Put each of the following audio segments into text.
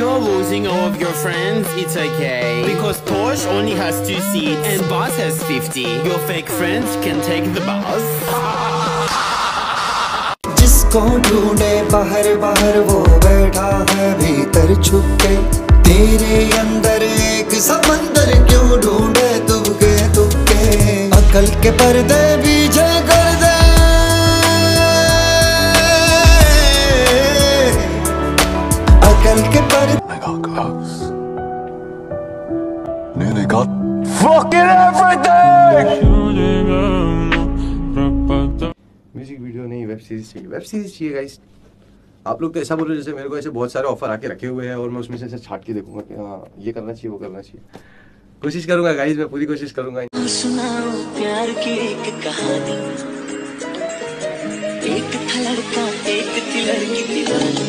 you're losing all of your friends, it's okay. Because Porsche only has two seats and Buzz has 50. Your fake friends can take the bus. जिसको ढूंढे बाहर बाहर वो बैठा है भीतर छुप के तेरे अंदर एक समंदर क्यों ढूंढे तुबके तुबके अकल के पर्दे बीजे got close. Nearly got fucking everything! Music video नहीं वेब सीरीज़ चाहिए वेब सीरीज़ चाहिए गाइस आप लोग तो ऐसा बोल रहे हो जैसे मेरे को ऐसे बहुत सारे ऑफ़र आके रखे हुए हैं और मैं उसमें से ऐसे छाट के देखूँगा कि हाँ ये करना चाहिए वो करना चाहिए। कोशिश करूँगा गाइस मैं पूरी कोशिश करूँगा। सुनाओ प्यार की एक कहानी। एक था लड़का एक थी लड़की दीवानी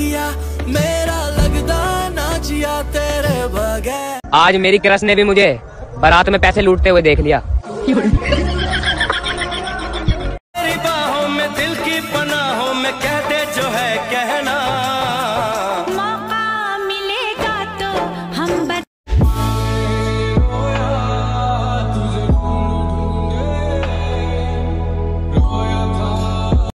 किया मेरा लगदा ना जिया तेरे बगैर। आज मेरी क्रश ने भी मुझे बारात में पैसे लूटते हुए देख लिया। मेरी बाहों में दिल की बना